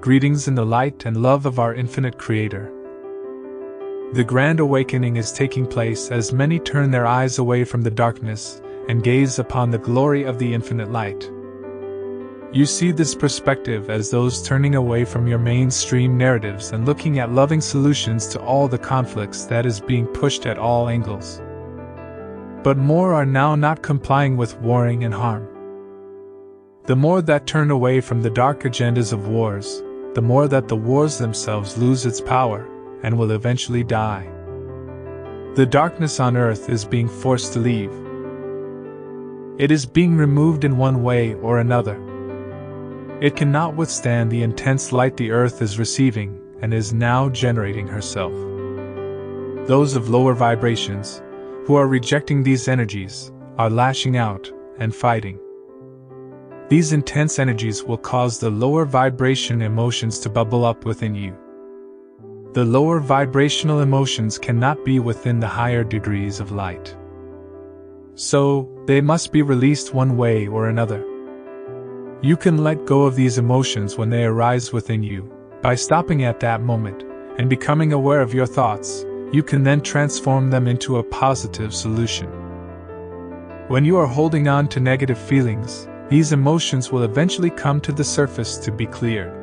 Greetings in the light and love of our infinite Creator. The grand awakening is taking place as many turn their eyes away from the darkness and gaze upon the glory of the infinite light. You see this perspective as those turning away from your mainstream narratives and looking at loving solutions to all the conflicts that is being pushed at all angles. But more are now not complying with warring and harm. The more that turn away from the dark agendas of wars, the more that the wars themselves lose its power and will eventually die. The darkness on earth is being forced to leave. It is being removed in one way or another. It cannot withstand the intense light the earth is receiving and is now generating herself. Those of lower vibrations, who are rejecting these energies, are lashing out and fighting. These intense energies will cause the lower vibration emotions to bubble up within you. The lower vibrational emotions cannot be within the higher degrees of light. So, they must be released one way or another. You can let go of these emotions when they arise within you, by stopping at that moment and becoming aware of your thoughts, you can then transform them into a positive solution. When you are holding on to negative feelings, these emotions will eventually come to the surface to be cleared.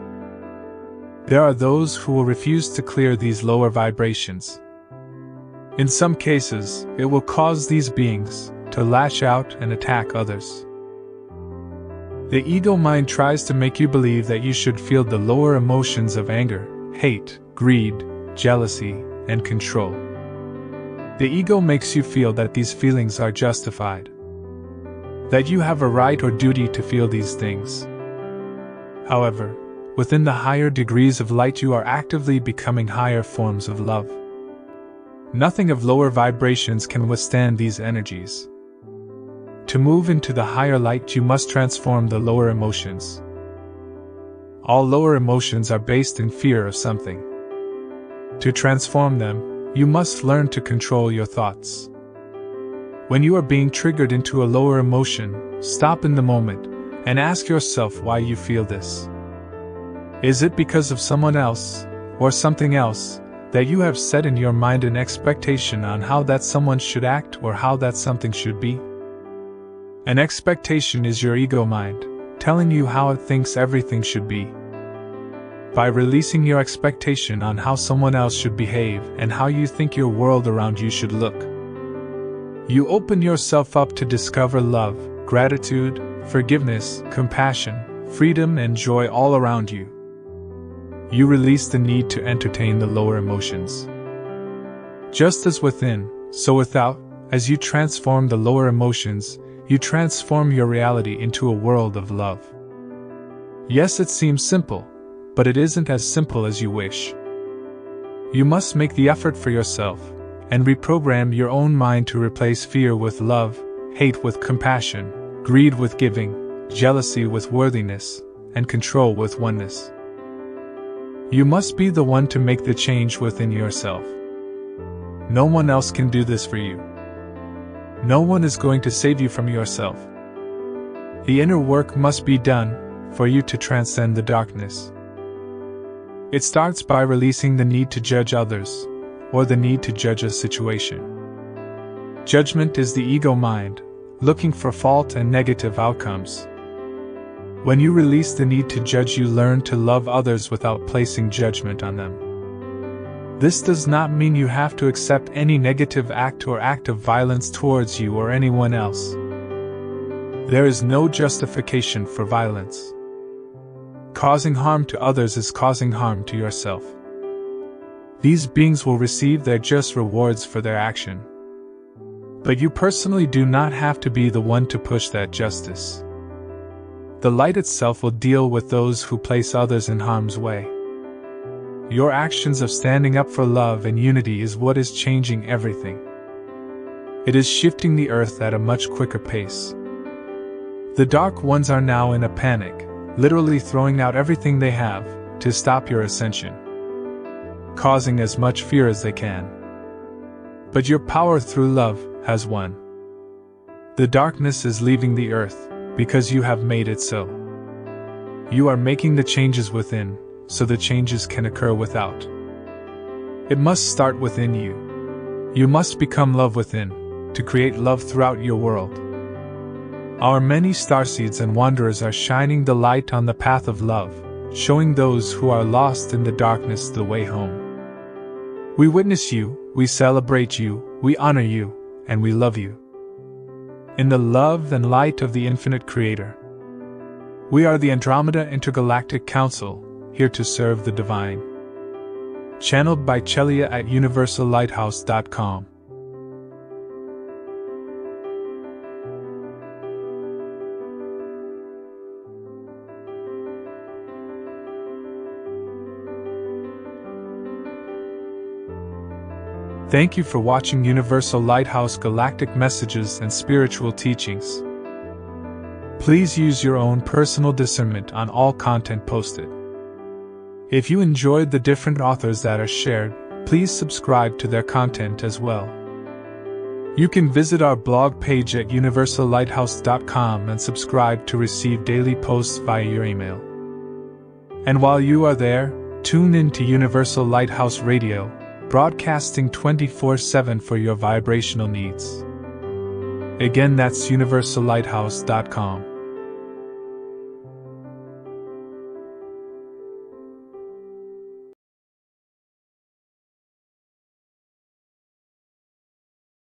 There are those who will refuse to clear these lower vibrations. In some cases, it will cause these beings to lash out and attack others. The ego mind tries to make you believe that you should feel the lower emotions of anger, hate, greed, jealousy, and control. The ego makes you feel that these feelings are justified that you have a right or duty to feel these things. However, within the higher degrees of light, you are actively becoming higher forms of love. Nothing of lower vibrations can withstand these energies. To move into the higher light, you must transform the lower emotions. All lower emotions are based in fear of something. To transform them, you must learn to control your thoughts. When you are being triggered into a lower emotion, stop in the moment and ask yourself why you feel this. Is it because of someone else, or something else, that you have set in your mind an expectation on how that someone should act or how that something should be? An expectation is your ego mind, telling you how it thinks everything should be. By releasing your expectation on how someone else should behave and how you think your world around you should look, you open yourself up to discover love, gratitude, forgiveness, compassion, freedom, and joy all around you. You release the need to entertain the lower emotions. Just as within, so without, as you transform the lower emotions, you transform your reality into a world of love. Yes, it seems simple, but it isn't as simple as you wish. You must make the effort for yourself, and reprogram your own mind to replace fear with love, hate with compassion, greed with giving, jealousy with worthiness, and control with oneness. You must be the one to make the change within yourself. No one else can do this for you. No one is going to save you from yourself. The inner work must be done for you to transcend the darkness. It starts by releasing the need to judge others, or the need to judge a situation. Judgment is the ego mind, looking for fault and negative outcomes. When you release the need to judge, you learn to love others without placing judgment on them. This does not mean you have to accept any negative act or act of violence towards you or anyone else. There is no justification for violence. Causing harm to others is causing harm to yourself. These beings will receive their just rewards for their action. But you personally do not have to be the one to push that justice. The light itself will deal with those who place others in harm's way. Your actions of standing up for love and unity is what is changing everything. It is shifting the earth at a much quicker pace. The Dark Ones are now in a panic, literally throwing out everything they have to stop your ascension. causing as much fear as they can. But your power through love has won. The darkness is leaving the earth, because you have made it so. You are making the changes within, so the changes can occur without. It must start within you. You must become love within, to create love throughout your world. Our many starseeds and wanderers are shining the light on the path of love, showing those who are lost in the darkness the way home. We witness you, we celebrate you, we honor you, and we love you. In the love and light of the infinite Creator. We are the Andromeda Intergalactic Council, here to serve the divine. Channeled by Chelia at universallighthouse.com. Thank you for watching Universal Lighthouse Galactic Messages and Spiritual Teachings. Please use your own personal discernment on all content posted. If you enjoyed the different authors that are shared, please subscribe to their content as well. You can visit our blog page at universallighthouse.com and subscribe to receive daily posts via your email. And while you are there, tune in to Universal Lighthouse Radio broadcasting 24 7 for your vibrational needs. Again, that's universallighthouse.com.